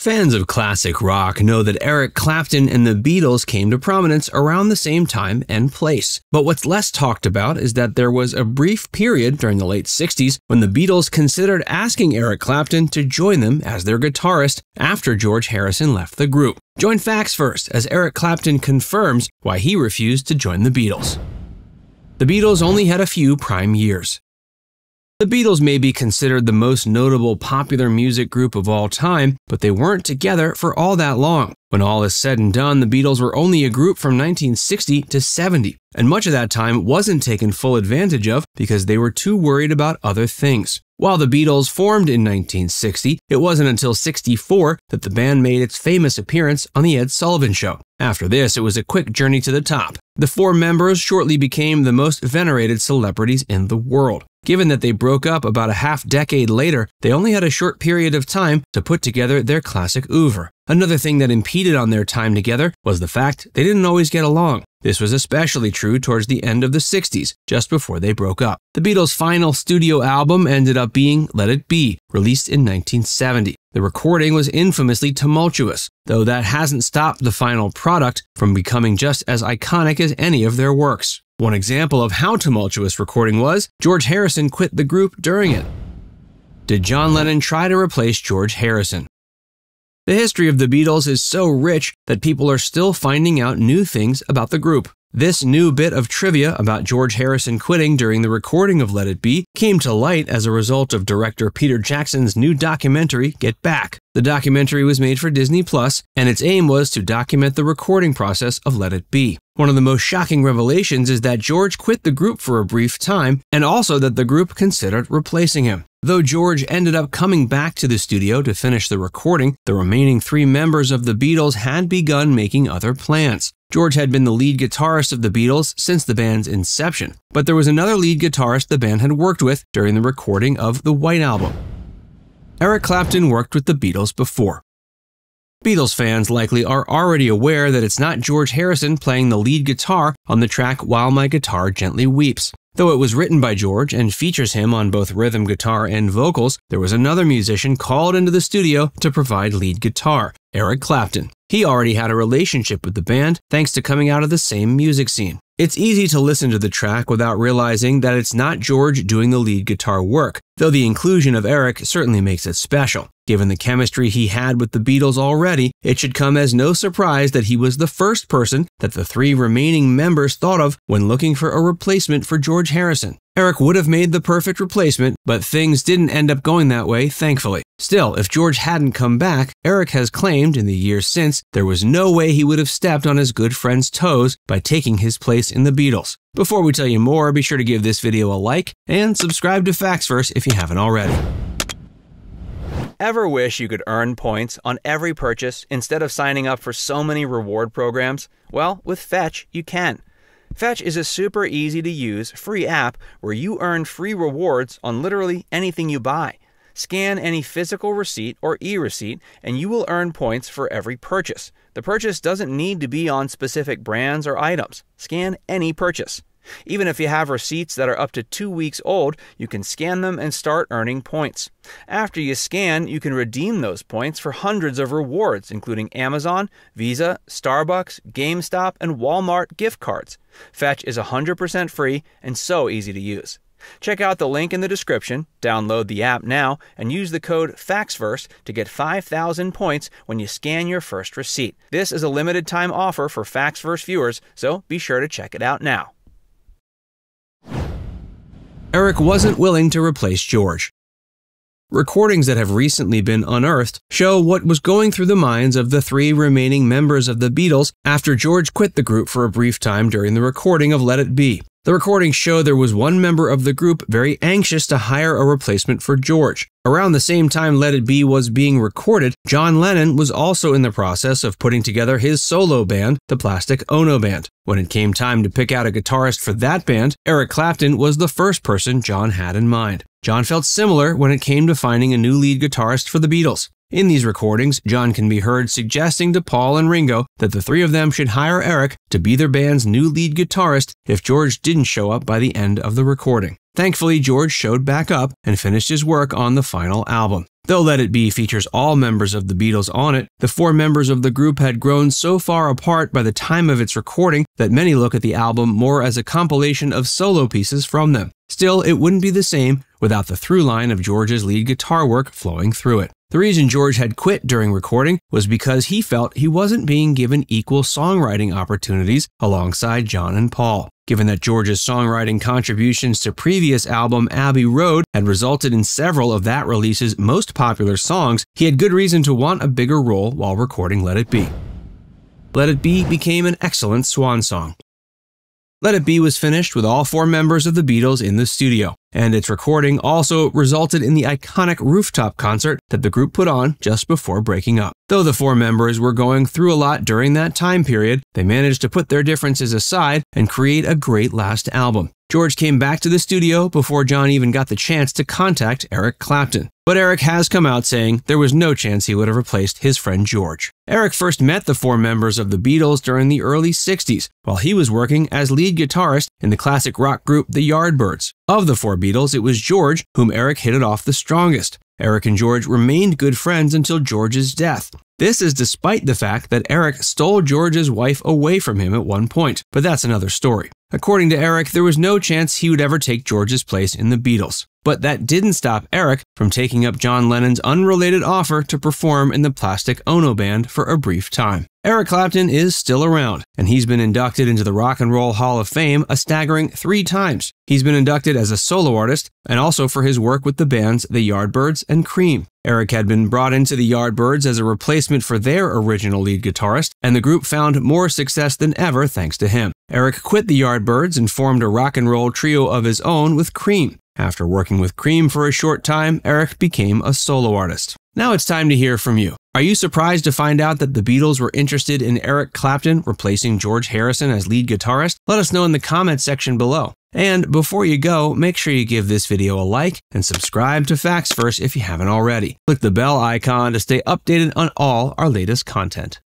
Fans of classic rock know that Eric Clapton and the Beatles came to prominence around the same time and place. But what's less talked about is that there was a brief period during the late 60s when the Beatles considered asking Eric Clapton to join them as their guitarist after George Harrison left the group. Join Facts Verse as Eric Clapton confirms why he refused to join the Beatles. The Beatles only had a few prime years. The Beatles may be considered the most notable popular music group of all time, but they weren't together for all that long. When all is said and done, the Beatles were only a group from 1960 to 70, and much of that time wasn't taken full advantage of because they were too worried about other things. While the Beatles formed in 1960, it wasn't until 64 that the band made its famous appearance on The Ed Sullivan Show. After this, it was a quick journey to the top. The four members shortly became the most venerated celebrities in the world. Given that they broke up about a half decade later, they only had a short period of time to put together their classic oeuvre. Another thing that impeded on their time together was the fact they didn't always get along. This was especially true towards the end of the 60s, just before they broke up. The Beatles' final studio album ended up being Let It Be, released in 1970. The recording was infamously tumultuous, though that hasn't stopped the final product from becoming just as iconic as any of their works. One example of how tumultuous recording was, George Harrison quit the group during it. Did John Lennon try to replace George Harrison? The history of the Beatles is so rich that people are still finding out new things about the group. This new bit of trivia about George Harrison quitting during the recording of Let It Be came to light as a result of director Peter Jackson's new documentary, Get Back. The documentary was made for Disney Plus, and its aim was to document the recording process of Let It Be. One of the most shocking revelations is that George quit the group for a brief time, and also that the group considered replacing him. Though George ended up coming back to the studio to finish the recording, the remaining three members of the Beatles had begun making other plans. George had been the lead guitarist of the Beatles since the band's inception, but there was another lead guitarist the band had worked with during the recording of the White Album. Eric Clapton worked with the Beatles before. Beatles fans likely are already aware that it's not George Harrison playing the lead guitar on the track While My Guitar Gently Weeps. Though it was written by George and features him on both rhythm guitar and vocals, there was another musician called into the studio to provide lead guitar, Eric Clapton. He already had a relationship with the band thanks to coming out of the same music scene. It's easy to listen to the track without realizing that it's not George doing the lead guitar work, though the inclusion of Eric certainly makes it special. Given the chemistry he had with the Beatles already, it should come as no surprise that he was the first person that the three remaining members thought of when looking for a replacement for George Harrison. Eric would have made the perfect replacement, but things didn't end up going that way, thankfully. Still, if George hadn't come back, Eric has claimed in the years since there was no way he would have stepped on his good friend's toes by taking his place in the Beatles. Before we tell you more, be sure to give this video a like and subscribe to Facts Verse if you haven't already. Ever wish you could earn points on every purchase instead of signing up for so many reward programs? Well, with Fetch, you can. Fetch is a super easy to use free app where you earn free rewards on literally anything you buy. Scan any physical receipt or e receipt, and you will earn points for every purchase. The purchase doesn't need to be on specific brands or items. Scan any purchase. Even if you have receipts that are up to two weeks old, you can scan them and start earning points. After you scan, you can redeem those points for hundreds of rewards, including Amazon, Visa, Starbucks, GameStop, and Walmart gift cards. Fetch is 100% free and so easy to use. Check out the link in the description, download the app now, and use the code FACTSVERSE to get 5,000 points when you scan your first receipt. This is a limited time offer for FactsVerse viewers, so be sure to check it out now. Eric wasn't willing to replace George. Recordings that have recently been unearthed show what was going through the minds of the three remaining members of the Beatles after George quit the group for a brief time during the recording of Let It Be. The recordings show there was one member of the group very anxious to hire a replacement for George. Around the same time Let It Be was being recorded, John Lennon was also in the process of putting together his solo band, the Plastic Ono Band. When it came time to pick out a guitarist for that band, Eric Clapton was the first person John had in mind. John felt similar when it came to finding a new lead guitarist for the Beatles. In these recordings, John can be heard suggesting to Paul and Ringo that the three of them should hire Eric to be their band's new lead guitarist if George didn't show up by the end of the recording. Thankfully, George showed back up and finished his work on the final album. Though Let It Be features all members of the Beatles on it, the four members of the group had grown so far apart by the time of its recording that many look at the album more as a compilation of solo pieces from them. Still, it wouldn't be the same without the through line of George's lead guitar work flowing through it. The reason George had quit during recording was because he felt he wasn't being given equal songwriting opportunities alongside John and Paul. Given that George's songwriting contributions to previous album Abbey Road had resulted in several of that release's most popular songs, he had good reason to want a bigger role while recording Let It Be. Let It Be became an excellent swan song. Let It Be was finished with all four members of the Beatles in the studio, and its recording also resulted in the iconic rooftop concert that the group put on just before breaking up. Though the four members were going through a lot during that time period, they managed to put their differences aside and create a great last album. George came back to the studio before John even got the chance to contact Eric Clapton. But Eric has come out saying there was no chance he would have replaced his friend George. Eric first met the four members of the Beatles during the early 60s while he was working as lead guitarist in the classic rock group The Yardbirds. Of the four Beatles, it was George whom Eric hit it off the strongest. Eric and George remained good friends until George's death. This is despite the fact that Eric stole George's wife away from him at one point, but that's another story. According to Eric, there was no chance he would ever take George's place in the Beatles. But that didn't stop Eric from taking up John Lennon's unrelated offer to perform in the Plastic Ono Band for a brief time. Eric Clapton is still around, and he's been inducted into the Rock and Roll Hall of Fame a staggering three times. He's been inducted as a solo artist and also for his work with the bands The Yardbirds and Cream. Eric had been brought into the Yardbirds as a replacement for their original lead guitarist, and the group found more success than ever thanks to him. Eric quit the Yardbirds and formed a rock and roll trio of his own with Cream. After working with Cream for a short time, Eric became a solo artist. Now it's time to hear from you. Are you surprised to find out that the Beatles were interested in Eric Clapton replacing George Harrison as lead guitarist? Let us know in the comments section below. And before you go, make sure you give this video a like and subscribe to Facts Verse if you haven't already. Click the bell icon to stay updated on all our latest content.